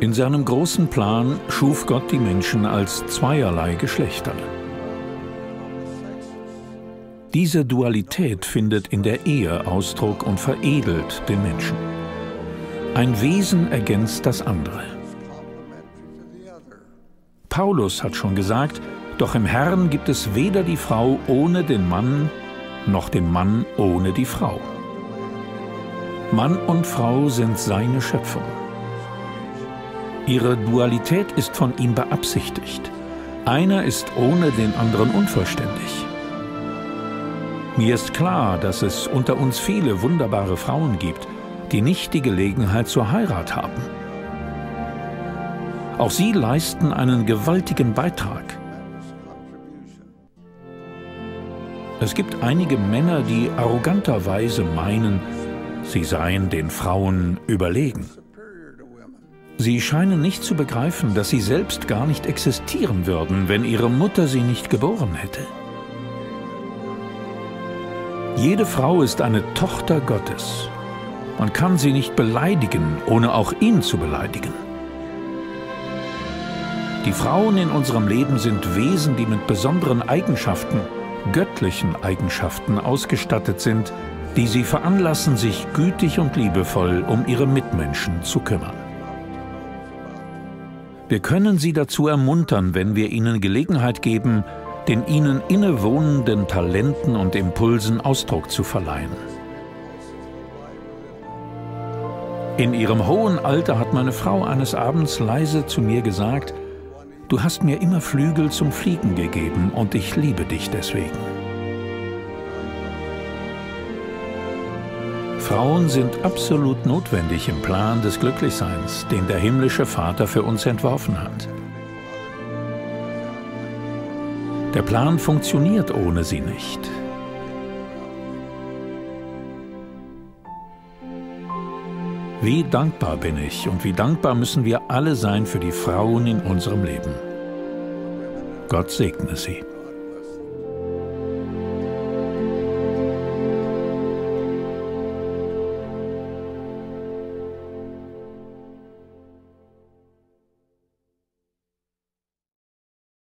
In seinem großen Plan schuf Gott die Menschen als zweierlei Geschlechter. Diese Dualität findet in der Ehe Ausdruck und veredelt den Menschen. Ein Wesen ergänzt das andere. Paulus hat schon gesagt, doch im Herrn gibt es weder die Frau ohne den Mann, noch den Mann ohne die Frau. Mann und Frau sind seine Schöpfung. Ihre Dualität ist von ihm beabsichtigt. Einer ist ohne den anderen unvollständig. Mir ist klar, dass es unter uns viele wunderbare Frauen gibt, die nicht die Gelegenheit zur Heirat haben. Auch sie leisten einen gewaltigen Beitrag. Es gibt einige Männer, die arroganterweise meinen, sie seien den Frauen überlegen. Sie scheinen nicht zu begreifen, dass sie selbst gar nicht existieren würden, wenn ihre Mutter sie nicht geboren hätte. Jede Frau ist eine Tochter Gottes. Man kann sie nicht beleidigen, ohne auch ihn zu beleidigen. Die Frauen in unserem Leben sind Wesen, die mit besonderen Eigenschaften, göttlichen Eigenschaften ausgestattet sind, die sie veranlassen, sich gütig und liebevoll um ihre Mitmenschen zu kümmern. Wir können sie dazu ermuntern, wenn wir ihnen Gelegenheit geben, den ihnen innewohnenden Talenten und Impulsen Ausdruck zu verleihen. In ihrem hohen Alter hat meine Frau eines Abends leise zu mir gesagt, Du hast mir immer Flügel zum Fliegen gegeben und ich liebe dich deswegen. Frauen sind absolut notwendig im Plan des Glücklichseins, den der himmlische Vater für uns entworfen hat. Der Plan funktioniert ohne sie nicht. Wie dankbar bin ich und wie dankbar müssen wir alle sein für die Frauen in unserem Leben. Gott segne sie.